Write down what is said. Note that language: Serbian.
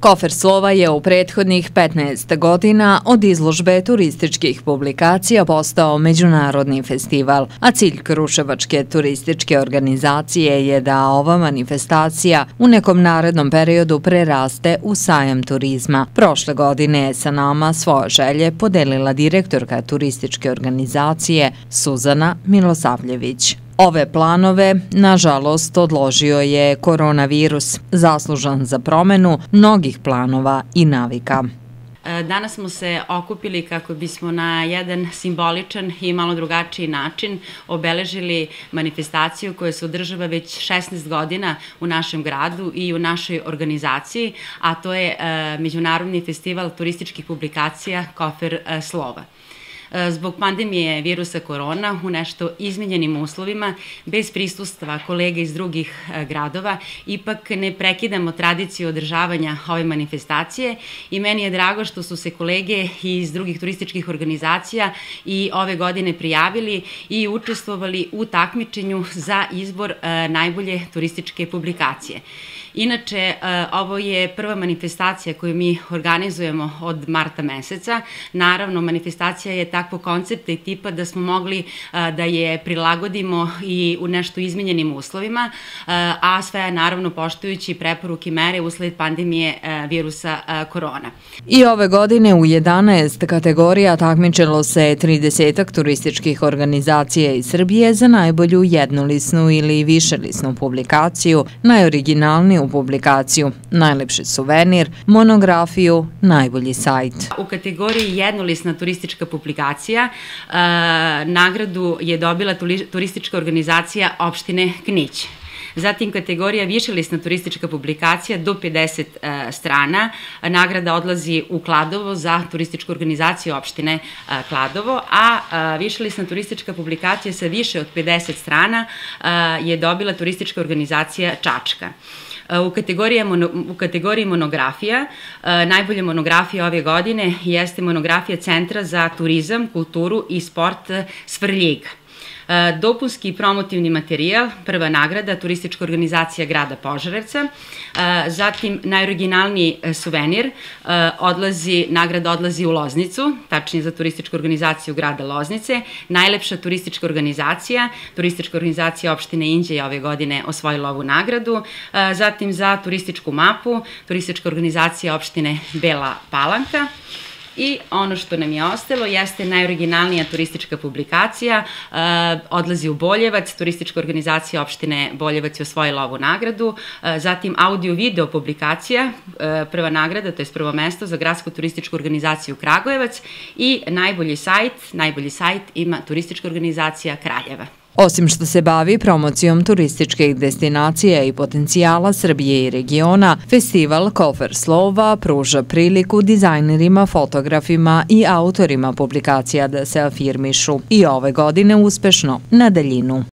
Kofer slova je u prethodnih 15 godina od izložbe turističkih publikacija postao međunarodni festival, a cilj Kruševačke turističke organizacije je da ova manifestacija u nekom narednom periodu preraste u sajam turizma. Prošle godine je sa nama svoje želje podelila direktorka turističke organizacije Suzana Milosavljević. Ove planove, nažalost, odložio je koronavirus, zaslužan za promenu mnogih planova i navika. E, danas smo se okupili kako bismo na jedan simboličan i malo drugačiji način obeležili manifestaciju koja se održava već 16 godina u našem gradu i u našoj organizaciji, a to je e, Međunarodni festival turističkih publikacija Kofer e, Slova. E, zbog pandemije virusa korona u nešto izmenjenim uslovima, bez prisustva kolega iz drugih e, gradova, ipak ne prekidamo tradiciju održavanja ove manifestacije i meni je drago što su se kolege iz drugih turističkih organizacija i ove godine prijavili i učestvovali u takmičenju za izbor e, najbolje turističke publikacije. Inače, ovo je prva manifestacija koju mi organizujemo od marta meseca. Naravno, manifestacija je tako takvog koncepta i tipa da smo mogli da je prilagodimo i u nešto izmenjenim uslovima, a sve naravno poštujući preporuke mere usled pandemije virusa korona. I ove godine u 11 kategorija takmičilo se 30 turističkih organizacija iz Srbije za najbolju jednolisnu ili višelisnu publikaciju, najoriginalniju publikaciju, najlepši suvenir, monografiju, najbolji sajt. U kategoriji jednolisna turistička publikacija organizacija. Nagradu je dobila turistička organizacija opštine Knić. Zatim kategorija višelisna turistička publikacija do 50 e, strana. Nagrada odlazi u Kladovo za turističku organizaciju opštine e, Kladovo, a višelisna turistička publikacija sa više od 50 strana je dobila turistička organizacija Čačka. U kategoriji, u kategoriji monografija, najbolja monografija ove godine jeste monografija Centra za turizam, kulturu i sport Svrljiga. E, dopunski promotivni materijal, prva nagrada, turistička organizacija grada Požarevca, e, zatim najoriginalniji e, suvenir, odlazi, nagrada odlazi u Loznicu, tačnije za turističku organizaciju grada Loznice, najlepša turistička organizacija, turistička organizacija opštine Inđe je ove godine osvojila ovu nagradu, zatim za turističku mapu, turistička organizacija opštine Bela Palanka, I ono što nam je ostalo jeste najoriginalnija turistička publikacija, uh, odlazi u Boljevac, turistička organizacija opštine Boljevac je osvojila ovu nagradu, uh, zatim audio-video publikacija, uh, prva nagrada, to je prvo mesto za gradsku turističku organizaciju Kragujevac i najbolji sajt, najbolji sajt ima turistička organizacija Kraljeva. Osim što se bavi promocijom turističkih destinacija i potencijala Srbije i regiona, festival Kofer Slova pruža priliku dizajnerima, fotografima i autorima publikacija da se afirmišu i ove godine uspešno na daljinu.